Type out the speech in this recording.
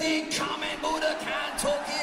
nothing coming, Buddha can't talk it